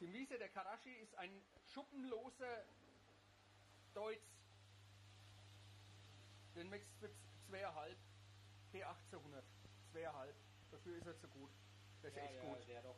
Die Miese der Karashi ist ein schuppenloser Deutz. Den Max für 2,5. P1800. 2,5. Dafür ist er zu gut. Das ist Ja, echt ja, gut. der hat auch?